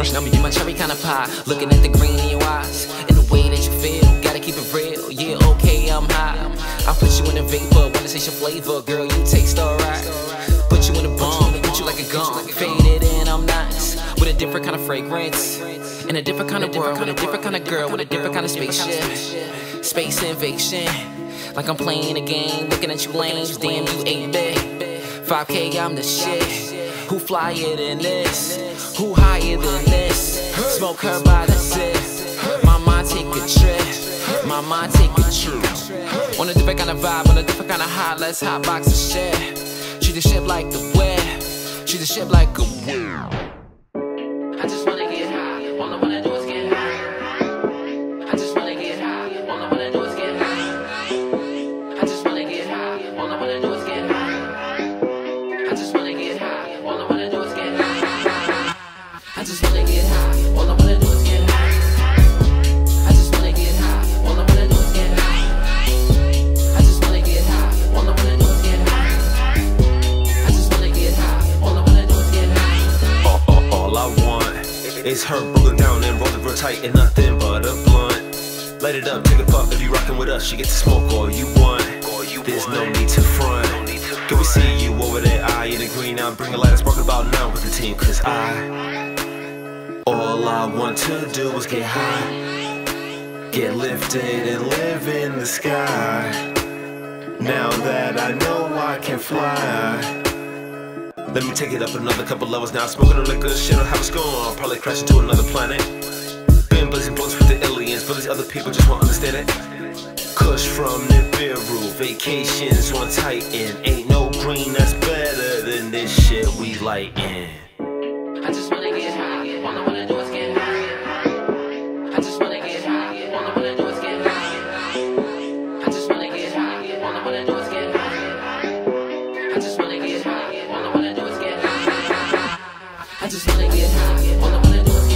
rushing on me, be my cherry kind of pie. Looking at the green in your eyes, and the way that you feel, gotta keep it real. Yeah, okay, I'm high. I'll put you in a vapor, wanna taste your flavor, girl, you taste alright. Put you in a bomb, hit you like a gun, faded and I'm nice. With a different kind of fragrance, in a different kind of world, with a different kind of girl, with a different kind of spaceship. Space invasion, like I'm playing a game, looking at you lanes, damn you 8 bit. 5K, I'm the shit. Who flyer than this? Who higher than this? Smoke her by the sip. My mind take a trip. My mind take a trip. On a different kind of vibe, on a different kind of high. Let's hot box and shit. Treat the ship like the web. Treat the ship like a web. I just wanna get high. All I wanna do is get high. I just wanna get high. All I wanna do is is her broken down and rolling real tight and nothing but a blunt. Light it up, take a puff. If you rockin' with us, you get to smoke all you want. There's no need to front. Can we see you over there? Eye in the green. I'm bring a light and spark about now with the team. Cause I, all I want to do is get high, get lifted and live in the sky. Now that I know I can fly. Let me take it up another couple levels now. Smoking on liquor, shit on how it's going. I'll Probably crash into another planet. Been blazing blunts with the aliens, but these other people just won't understand it. Kush from Nibiru, vacations on Titan. Ain't no green that's better than this shit we lightin'. yeah. all I wanna do is